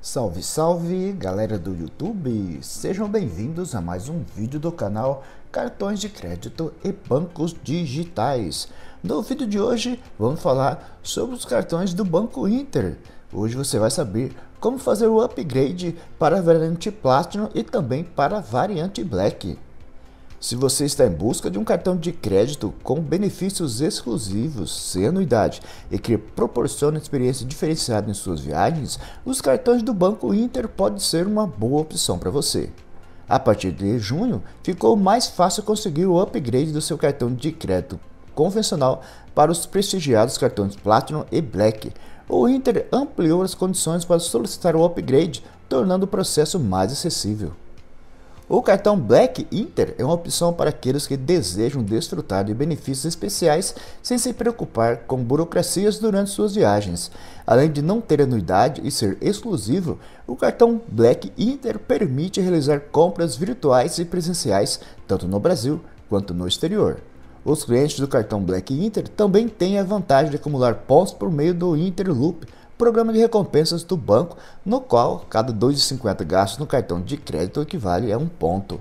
Salve, salve, galera do YouTube! Sejam bem-vindos a mais um vídeo do canal Cartões de Crédito e Bancos Digitais. No vídeo de hoje, vamos falar sobre os cartões do Banco Inter. Hoje você vai saber como fazer o upgrade para a variante Platinum e também para a variante Black. Se você está em busca de um cartão de crédito com benefícios exclusivos, sem anuidade e que proporciona experiência diferenciada em suas viagens, os cartões do Banco Inter podem ser uma boa opção para você. A partir de junho, ficou mais fácil conseguir o upgrade do seu cartão de crédito convencional para os prestigiados cartões Platinum e Black. O Inter ampliou as condições para solicitar o upgrade, tornando o processo mais acessível. O cartão Black Inter é uma opção para aqueles que desejam desfrutar de benefícios especiais sem se preocupar com burocracias durante suas viagens. Além de não ter anuidade e ser exclusivo, o cartão Black Inter permite realizar compras virtuais e presenciais tanto no Brasil quanto no exterior. Os clientes do cartão Black Inter também têm a vantagem de acumular pontos por meio do Interloop, programa de recompensas do banco, no qual cada 2,50 gastos no cartão de crédito equivale a um ponto.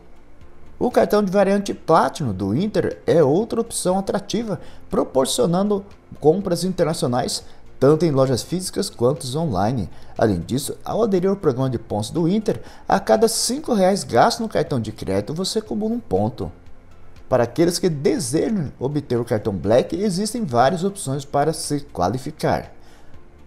O cartão de variante Platinum do Inter é outra opção atrativa, proporcionando compras internacionais tanto em lojas físicas quanto online. Além disso, ao aderir ao programa de pontos do Inter, a cada R$ 5,00 gasto no cartão de crédito você acumula um ponto. Para aqueles que desejam obter o cartão Black, existem várias opções para se qualificar.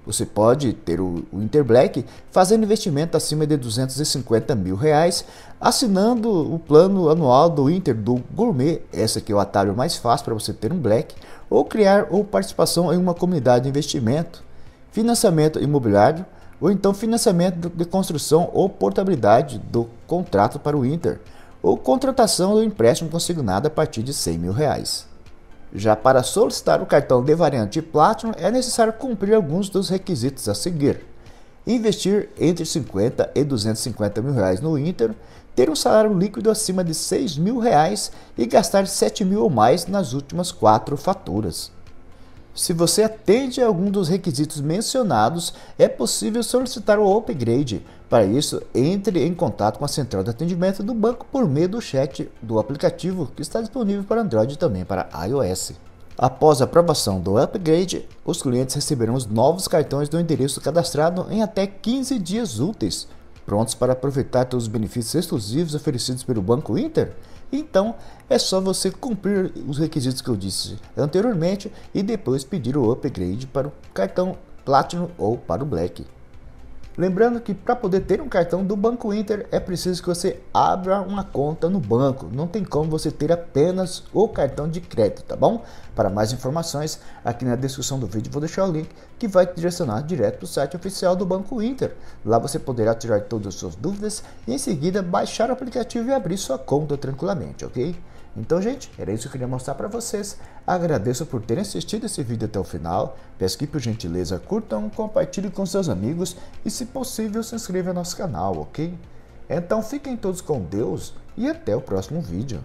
Você pode ter o, o Interblack fazendo investimento acima de 250 mil reais, assinando o plano anual do Inter do Gourmet, esse aqui é o atalho mais fácil para você ter um Black, ou criar ou participação em uma comunidade de investimento, financiamento imobiliário, ou então financiamento de construção ou portabilidade do contrato para o Inter, ou contratação do empréstimo consignado a partir de 100 mil reais. Já para solicitar o cartão de variante Platinum é necessário cumprir alguns dos requisitos a seguir. Investir entre 50 e 250 mil reais no Inter, ter um salário líquido acima de 6 mil reais e gastar 7 mil ou mais nas últimas quatro faturas. Se você atende a algum dos requisitos mencionados, é possível solicitar o upgrade. Para isso, entre em contato com a central de atendimento do banco por meio do chat do aplicativo que está disponível para Android e também para iOS. Após a aprovação do upgrade, os clientes receberão os novos cartões do endereço cadastrado em até 15 dias úteis, prontos para aproveitar todos os benefícios exclusivos oferecidos pelo Banco Inter. Então é só você cumprir os requisitos que eu disse anteriormente e depois pedir o upgrade para o cartão Platinum ou para o Black. Lembrando que para poder ter um cartão do Banco Inter é preciso que você abra uma conta no banco. Não tem como você ter apenas o cartão de crédito, tá bom? Para mais informações, aqui na descrição do vídeo vou deixar o link que vai te direcionar direto para o site oficial do Banco Inter. Lá você poderá tirar todas as suas dúvidas e em seguida baixar o aplicativo e abrir sua conta tranquilamente, ok? Então, gente, era isso que eu queria mostrar para vocês. Agradeço por terem assistido esse vídeo até o final. Peço que, por gentileza, curtam, compartilhem com seus amigos e, se possível, se inscrevam no nosso canal, ok? Então, fiquem todos com Deus e até o próximo vídeo.